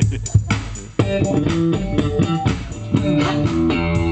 Thank you. Ừ.